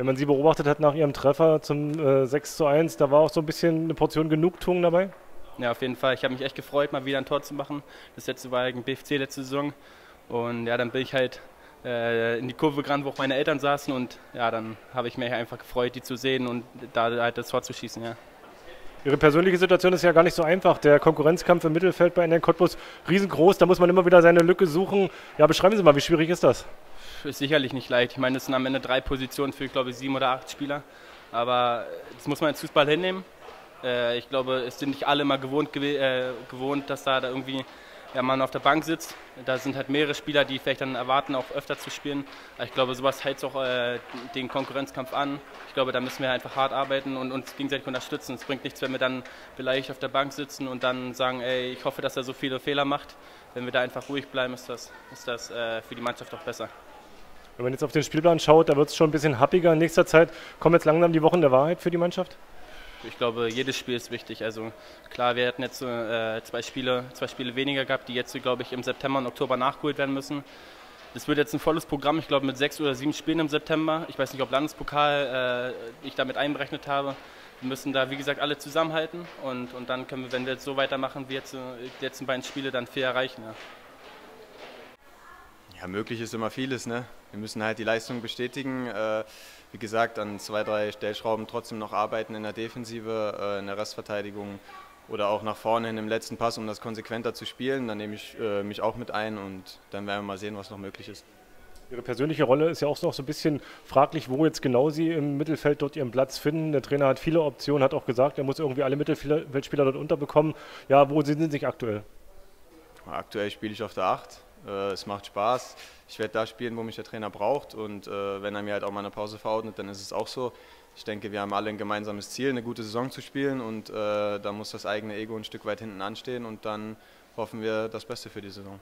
Wenn man Sie beobachtet hat nach Ihrem Treffer zum äh, 6 zu 1, da war auch so ein bisschen eine Portion Genugtuung dabei? Ja, auf jeden Fall. Ich habe mich echt gefreut, mal wieder ein Tor zu machen. Das letzte war gegen BFC letzte Saison. Und ja, dann bin ich halt äh, in die Kurve gerannt, wo auch meine Eltern saßen. Und ja, dann habe ich mich einfach gefreut, die zu sehen und da halt das Tor zu schießen. Ja. Ihre persönliche Situation ist ja gar nicht so einfach. Der Konkurrenzkampf im Mittelfeld bei NN Cottbus riesengroß. Da muss man immer wieder seine Lücke suchen. Ja, beschreiben Sie mal, wie schwierig ist das? Ist sicherlich nicht leicht. Ich meine, es sind am Ende drei Positionen für, ich glaube, sieben oder acht Spieler. Aber das muss man ins Fußball hinnehmen. Äh, ich glaube, es sind nicht alle mal gewohnt, äh, gewohnt dass da, da irgendwie ja, man auf der Bank sitzt. Da sind halt mehrere Spieler, die vielleicht dann erwarten, auch öfter zu spielen. Ich glaube, sowas heizt auch äh, den Konkurrenzkampf an. Ich glaube, da müssen wir einfach hart arbeiten und uns gegenseitig unterstützen. Es bringt nichts, wenn wir dann vielleicht auf der Bank sitzen und dann sagen, ey, ich hoffe, dass er so viele Fehler macht. Wenn wir da einfach ruhig bleiben, ist das, ist das äh, für die Mannschaft auch besser. Wenn man jetzt auf den Spielplan schaut, da wird es schon ein bisschen happiger in nächster Zeit. Kommen jetzt langsam die Wochen der Wahrheit für die Mannschaft? Ich glaube, jedes Spiel ist wichtig. Also klar, wir hatten jetzt äh, zwei, Spiele, zwei Spiele weniger gehabt, die jetzt, glaube ich, im September und Oktober nachgeholt werden müssen. Das wird jetzt ein volles Programm, ich glaube mit sechs oder sieben Spielen im September. Ich weiß nicht, ob Landespokal äh, ich damit einberechnet habe. Wir müssen da, wie gesagt, alle zusammenhalten und, und dann können wir, wenn wir jetzt so weitermachen wie jetzt äh, die letzten beiden Spiele, dann viel erreichen. Ja. Ja, möglich ist immer vieles. Ne? Wir müssen halt die Leistung bestätigen. Äh, wie gesagt, an zwei, drei Stellschrauben trotzdem noch arbeiten in der Defensive, äh, in der Restverteidigung oder auch nach vorne in dem letzten Pass, um das konsequenter zu spielen. Dann nehme ich äh, mich auch mit ein und dann werden wir mal sehen, was noch möglich ist. Ihre persönliche Rolle ist ja auch noch so ein bisschen fraglich, wo jetzt genau Sie im Mittelfeld dort Ihren Platz finden. Der Trainer hat viele Optionen, hat auch gesagt, er muss irgendwie alle Mittelfeldspieler dort unterbekommen. Ja, wo sind Sie sich aktuell? Aktuell spiele ich auf der 8 äh, es macht Spaß. Ich werde da spielen, wo mich der Trainer braucht. Und äh, wenn er mir halt auch mal eine Pause verordnet, dann ist es auch so. Ich denke, wir haben alle ein gemeinsames Ziel, eine gute Saison zu spielen. Und äh, da muss das eigene Ego ein Stück weit hinten anstehen. Und dann hoffen wir das Beste für die Saison.